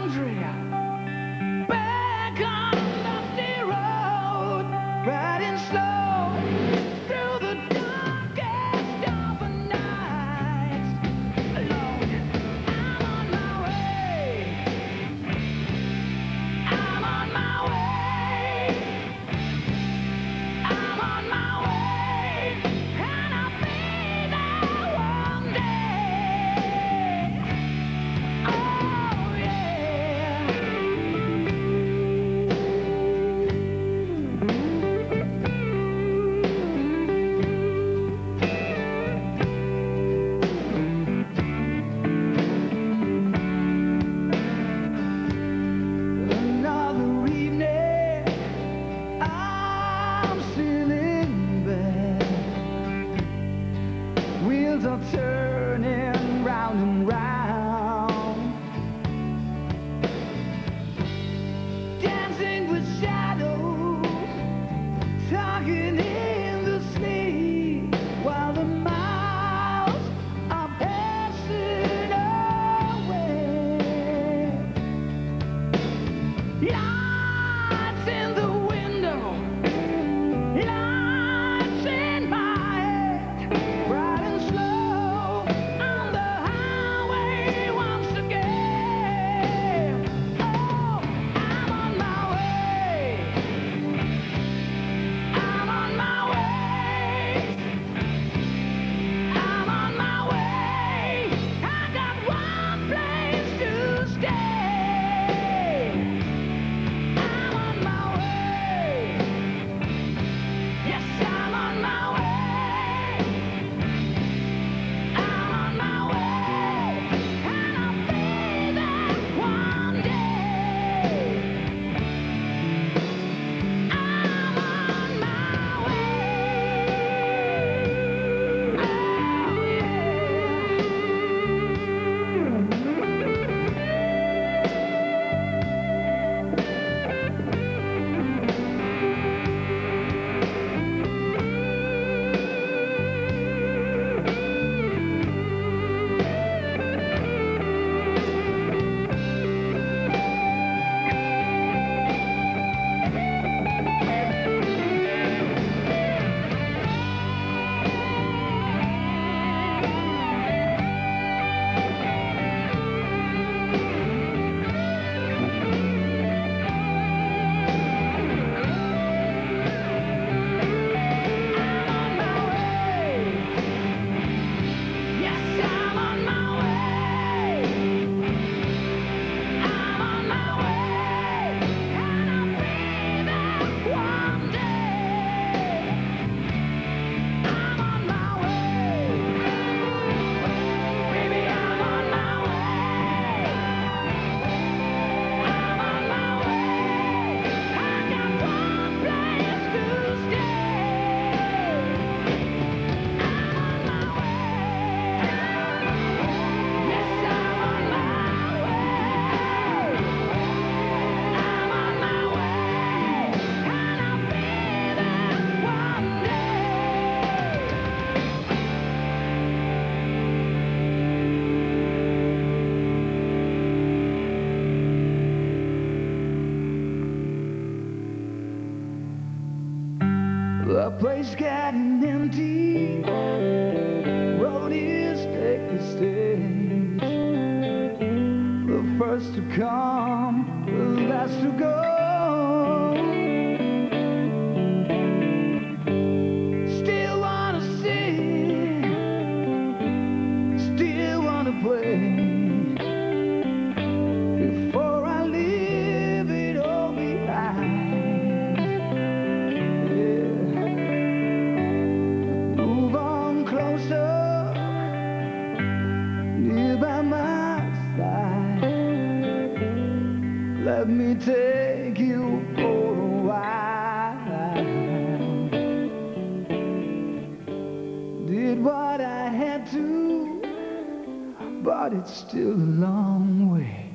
Alexandria. The place getting empty. Road is the stage. The first to come, the last to go. by my side. Let me take you for a while. Did what I had to, but it's still a long way.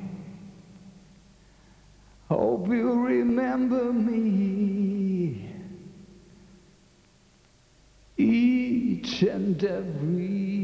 Hope you remember me each and every